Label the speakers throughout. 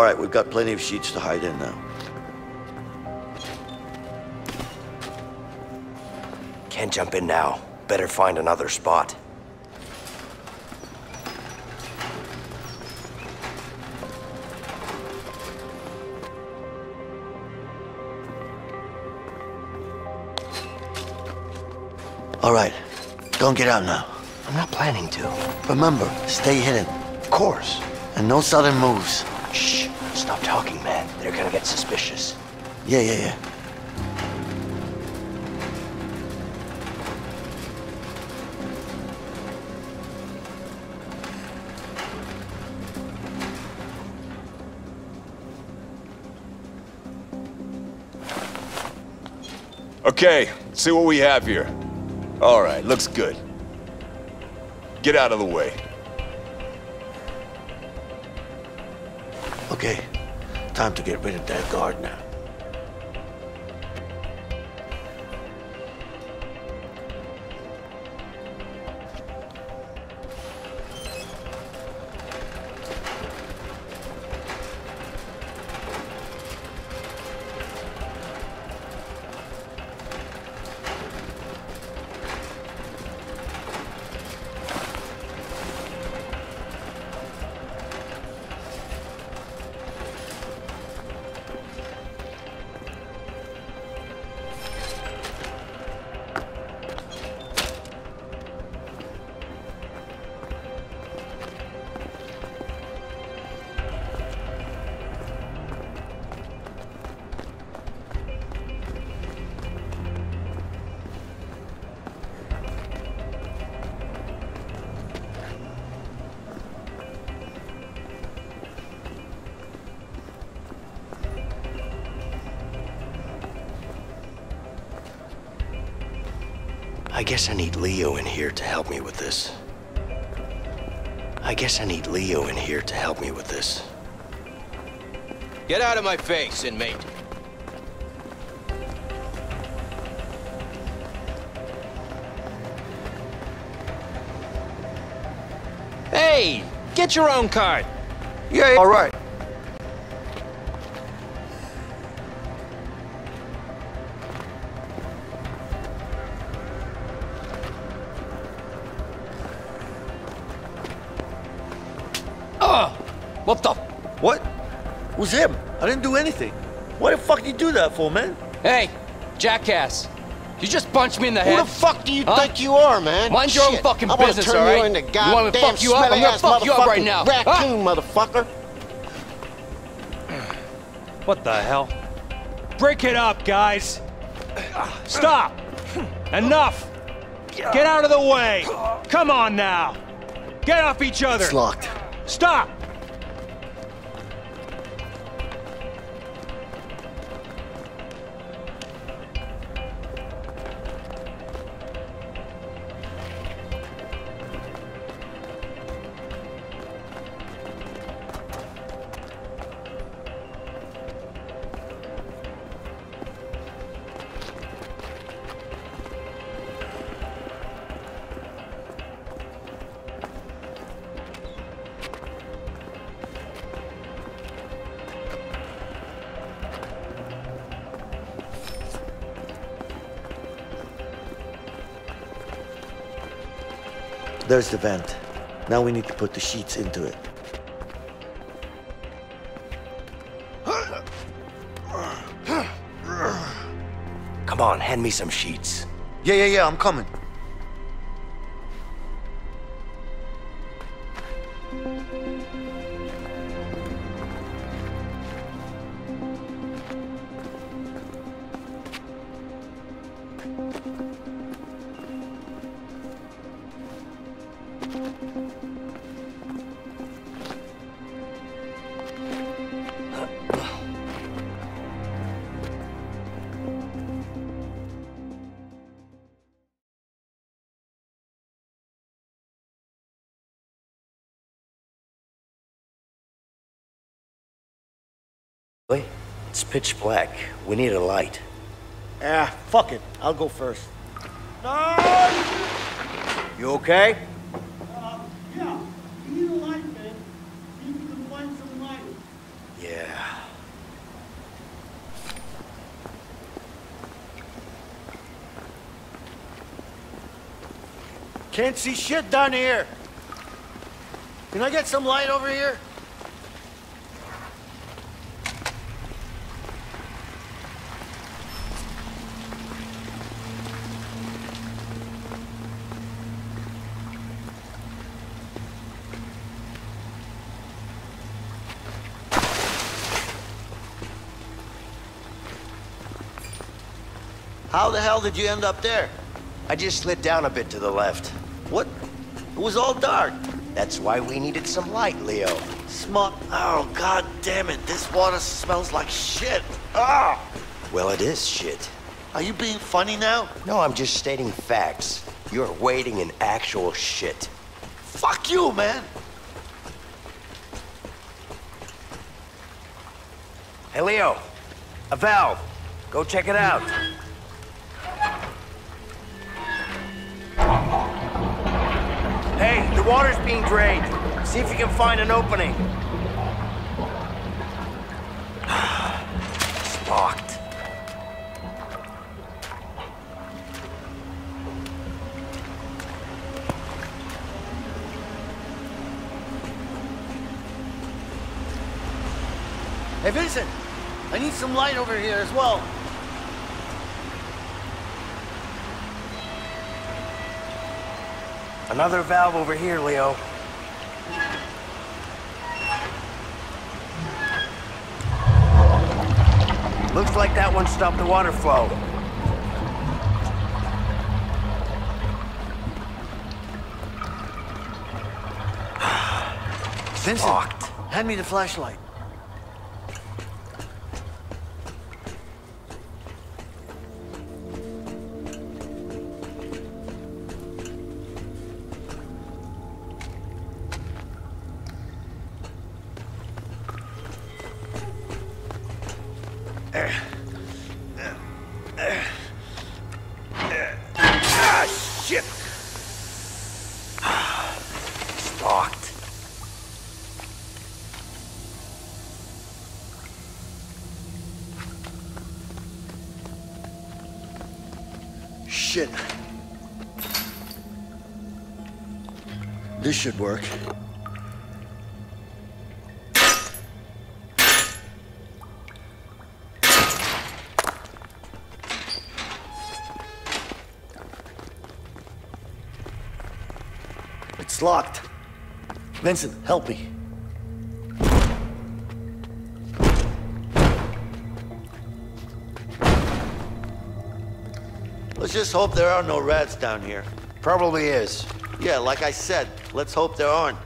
Speaker 1: All right, we've got plenty of sheets to hide in now.
Speaker 2: Can't jump in now. Better find another spot.
Speaker 1: All right, don't get out now.
Speaker 2: I'm not planning to.
Speaker 1: Remember, stay hidden.
Speaker 2: Of course.
Speaker 1: And no sudden moves.
Speaker 2: Shh. Stop talking, man. They're gonna get suspicious.
Speaker 1: Yeah, yeah, yeah.
Speaker 3: Okay, see what we have here. All right, looks good. Get out of the way.
Speaker 1: Time to get rid of that guard now.
Speaker 2: I guess I need Leo in here to help me with this. I guess I need Leo in here to help me with this.
Speaker 4: Get out of my face, inmate. Hey, get your own card.
Speaker 1: Yeah, all right.
Speaker 4: What the?
Speaker 1: What? Who's him? I didn't do anything. Why the fuck did you do that for, man?
Speaker 4: Hey, jackass. You just punched me in the
Speaker 5: Who
Speaker 4: head.
Speaker 5: Who the fuck do you
Speaker 4: Huh?
Speaker 5: think you are, man?
Speaker 4: Mind your own
Speaker 5: Shit.
Speaker 4: fucking
Speaker 5: I wanna
Speaker 4: business,
Speaker 5: turn
Speaker 4: all right?
Speaker 5: You, into
Speaker 4: You want me to
Speaker 5: goddamn
Speaker 4: fuck you up? I'm gonna fuck you up right now.
Speaker 5: Raccoon, motherfucker.
Speaker 6: What the hell? Break it up, guys! Stop! Enough! Get out of the way! Come on now! Get off each other!
Speaker 1: It's locked.
Speaker 6: Stop!
Speaker 1: There's the vent. Now we need to put the sheets into it.
Speaker 2: Come on, hand me some sheets.
Speaker 1: Yeah, yeah, yeah, I'm coming.
Speaker 2: It's pitch black. We need a light.
Speaker 5: Ah, fuck it. I'll go first. No! You okay?
Speaker 7: Uh, yeah. Need a light, man. Find some light.
Speaker 2: Yeah.
Speaker 5: Can't see shit down here. Can I get some light over here?
Speaker 1: How the hell did you end up there?
Speaker 2: I just slid down a bit to the left.
Speaker 1: What? It was all dark.
Speaker 2: That's why we needed some light, Leo.
Speaker 1: Smart. Oh, god damn it. This water smells like shit. Ah!
Speaker 2: Well, it is shit.
Speaker 1: Are you being funny now?
Speaker 2: No, I'm just stating facts. You're wading in actual shit.
Speaker 1: Fuck you, man.
Speaker 5: Hey, Leo. A valve. Go check it out. Water's being drained. See if you can find an opening. it's locked. Hey, Vincent. I need some light over here as well. Another valve over here, Leo. Looks like that one stopped the water flow. Vincent,
Speaker 2: Locked.
Speaker 5: hand me the flashlight.
Speaker 1: This should work. It's locked. Vincent, help me. Let's just hope there are no rats down here.
Speaker 2: Probably is.
Speaker 1: Yeah, like I said, let's hope there aren't.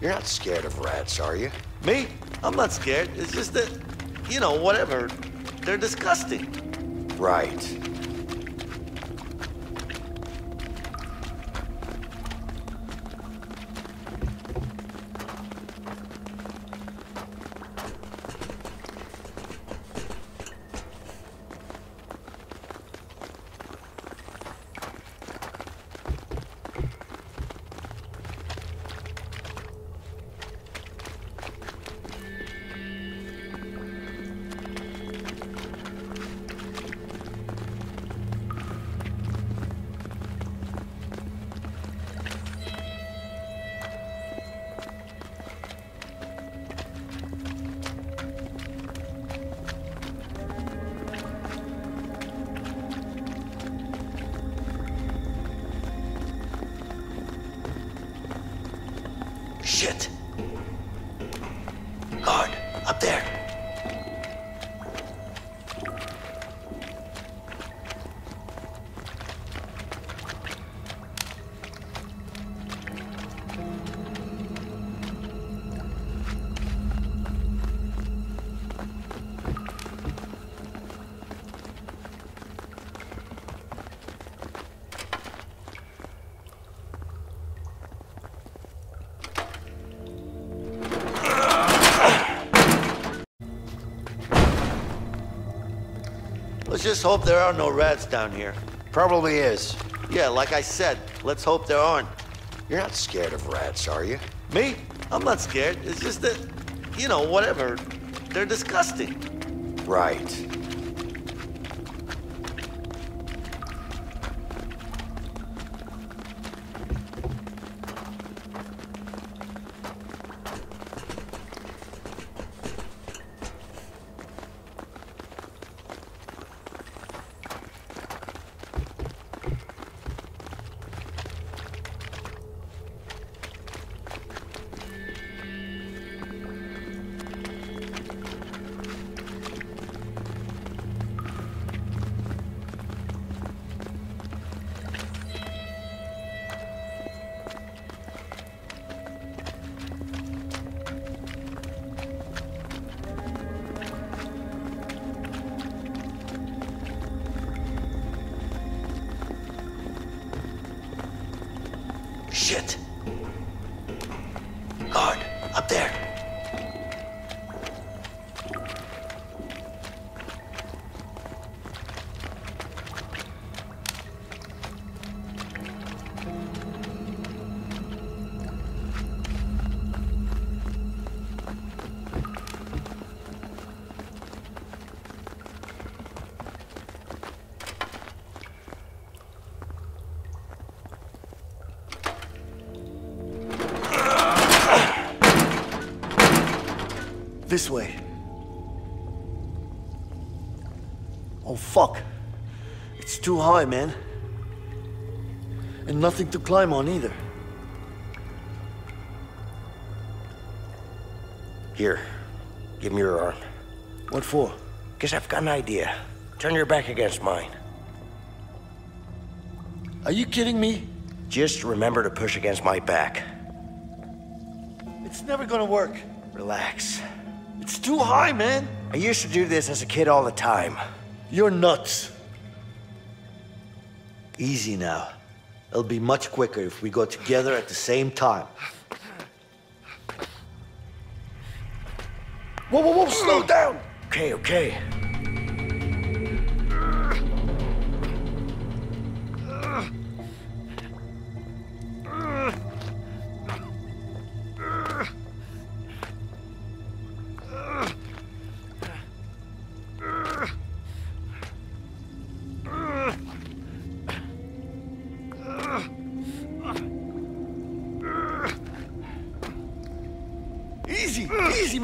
Speaker 2: You're not scared of rats, are you?
Speaker 1: Me? I'm not scared. It's just that, you know, whatever. They're disgusting.
Speaker 2: Right.
Speaker 1: Let's just hope there are no rats down here.
Speaker 2: Probably is.
Speaker 1: Yeah, like I said, let's hope there aren't.
Speaker 2: You're not scared of rats, are you?
Speaker 1: Me? I'm not scared. It's just that, you know, whatever. They're disgusting.
Speaker 2: Right.
Speaker 1: Shit. This way. Oh, fuck. It's too high, man. And nothing to climb on either.
Speaker 2: Here, give me your arm.
Speaker 1: What for?
Speaker 2: Guess I've got an idea. Turn your back against mine.
Speaker 1: Are you kidding me?
Speaker 2: Just remember to push against my back.
Speaker 1: It's never gonna work.
Speaker 2: Relax.
Speaker 1: It's too high, man.
Speaker 2: I used to do this as a kid all the time.
Speaker 1: You're nuts. Easy now. It'll be much quicker if we go together at the same time. Whoa, whoa, whoa, slow down!
Speaker 2: Okay, okay.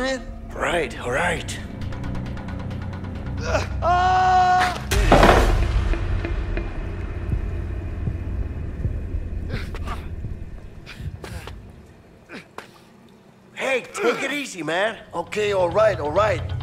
Speaker 1: Easy, man.
Speaker 2: Right, all right. Hey, take it easy, man.
Speaker 1: Okay, all right, all right.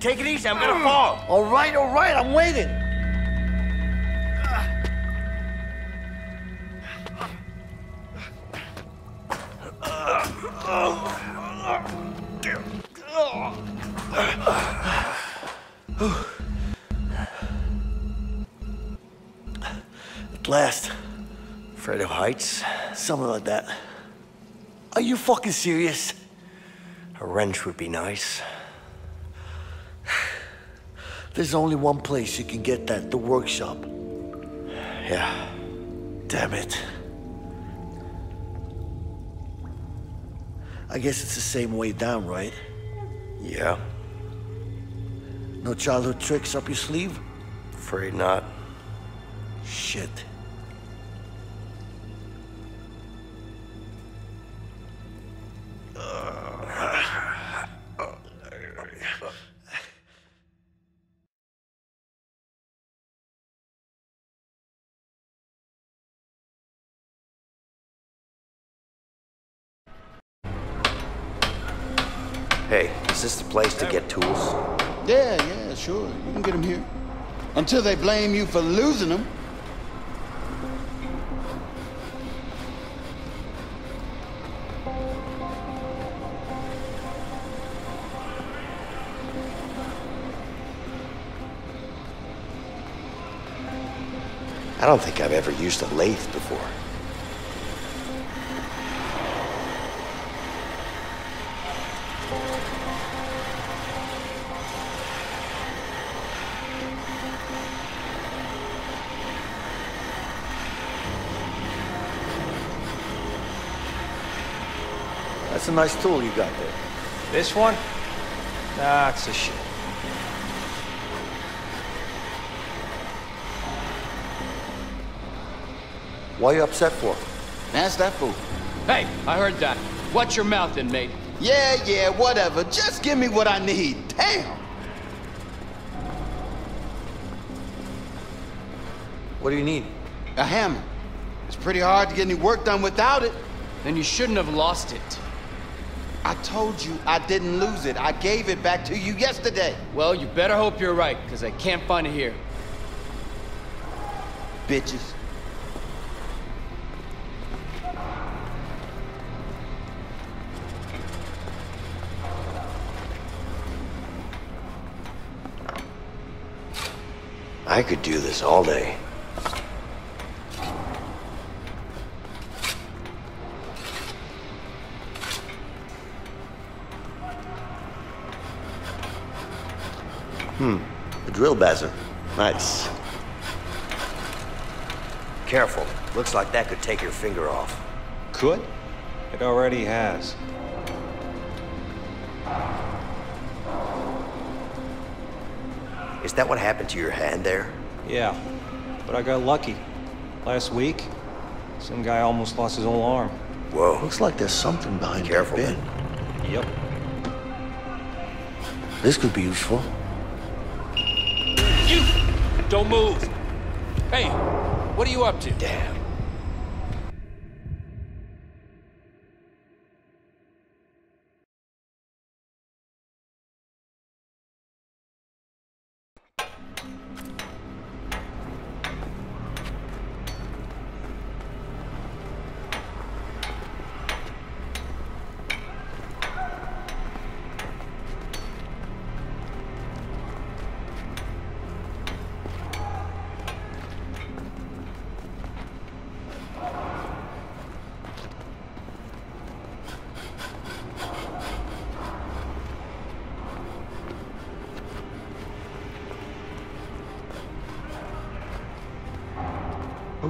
Speaker 2: Take it easy, I'm gonna fall.
Speaker 1: All right, all right, I'm waiting. At last.
Speaker 2: Afraid of heights?
Speaker 1: Something like that. Are you fucking serious?
Speaker 2: A wrench would be nice.
Speaker 1: There's only one place you can get that, the workshop.
Speaker 2: Yeah.
Speaker 1: Damn it. I guess it's the same way down, right?
Speaker 2: Yeah.
Speaker 1: No childhood tricks up your sleeve?
Speaker 2: Afraid not.
Speaker 1: Shit.
Speaker 2: Is this the place to get tools?
Speaker 7: Yeah, yeah, sure. You can get them here. Until they blame you for losing them.
Speaker 2: I don't think I've ever used a lathe before.
Speaker 1: A nice tool you got there.
Speaker 6: This one? That's a shit.
Speaker 1: Why you upset for?
Speaker 7: Ask that fool.
Speaker 8: Hey, I heard that. Watch your mouth, inmate.
Speaker 7: Yeah, yeah, whatever. Just give me what I need. Damn.
Speaker 1: What do you need?
Speaker 7: A hammer. It's pretty hard to get any work done without it.
Speaker 8: Then you shouldn't have lost it.
Speaker 7: I told you I didn't lose it. I gave it back to you yesterday.
Speaker 8: Well, you better hope you're right, because I can't find it here.
Speaker 7: Bitches.
Speaker 2: I could do this all day.
Speaker 1: Drill bazzer. Nice.
Speaker 9: Careful. Looks like that could take your finger off.
Speaker 6: Could? It already has.
Speaker 9: Is that what happened to your hand there?
Speaker 6: Yeah, but I got lucky. Last week, some guy almost lost his own arm.
Speaker 9: Whoa.
Speaker 1: Looks like there's something behind
Speaker 9: Careful,
Speaker 1: that bin.
Speaker 6: Yep.
Speaker 1: This could be useful.
Speaker 4: Don't move! Hey, what are you up to?
Speaker 9: Damn.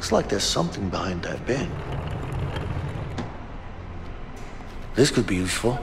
Speaker 1: Looks like there's something behind that bin. This could be useful.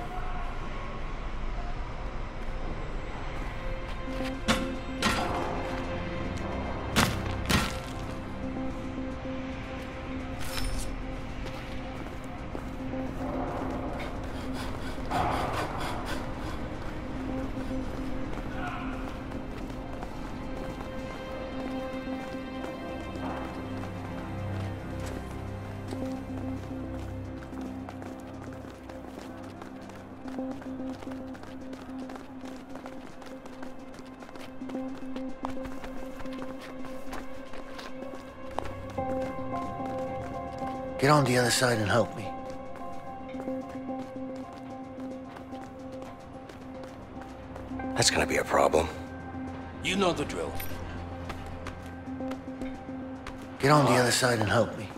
Speaker 1: Get on the other side and help me.
Speaker 2: That's gonna be a problem.
Speaker 4: You know the drill.
Speaker 1: Get on the other side and help me.